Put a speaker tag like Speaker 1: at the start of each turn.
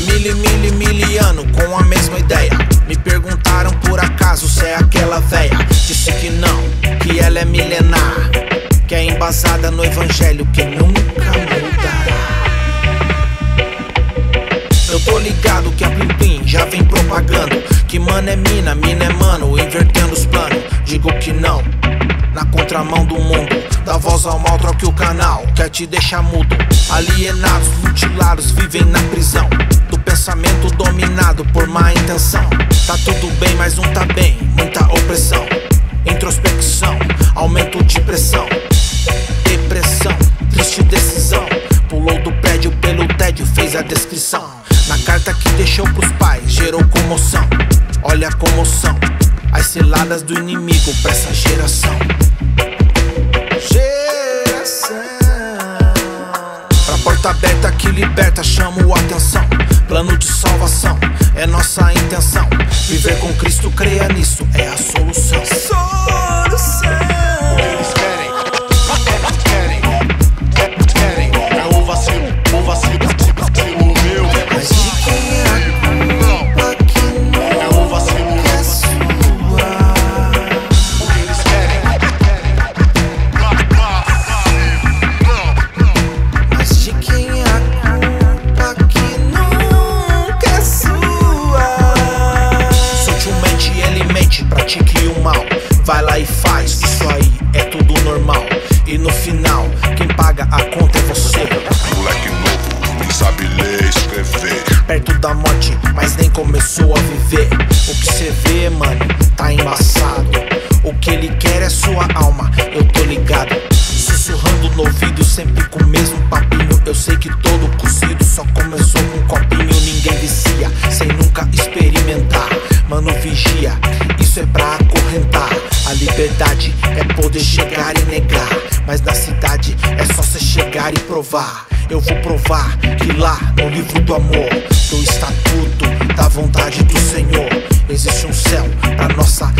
Speaker 1: mili, mili, miliano com a mesma ideia. Me perguntaram por acaso se é aquela véia. Disse que não, que ela é milenar. Que é embasada no evangelho que nunca mudará. Eu tô ligado que a Plim Plim já vem propagando. Que mano é mina, mina é mano, invertendo os planos. Digo que não, na contramão do mundo. Dá voz ao mal, troque o canal, quer te deixar mudo. Alienados, mutilados, vivem na prisão. Do pensamento dominado por má intenção. Tá tudo bem, mas não tá bem, muita opressão. Introspecção, aumento de pressão. Depressão, triste decisão. Pulou do prédio pelo tédio, fez a descrição. Na carta que deixou pros pais, gerou comoção. Olha a comoção, as ciladas do inimigo pra essa geração. Pra porta aberta que liberta, chamo atenção. Plano de salvação é nossa intenção. Viver com Cristo, creia nisso, é a solução. Solução. Perto da morte, mas nem começou a viver. O que cê vê, mano, tá embaçado. O que ele quer é sua alma, eu tô ligado. Sussurrando no ouvido, sempre com o mesmo papinho. Eu sei que todo cozido só começou com um copinho. Ninguém vicia, sem nunca experimentar. Mano, vigia, isso é pra acorrentar. A liberdade é poder chegar e negar. Mas na cidade é só cê chegar e provar. Eu vou provar que lá no livro do amor, do estatuto da vontade do Senhor, existe um céu pra nossa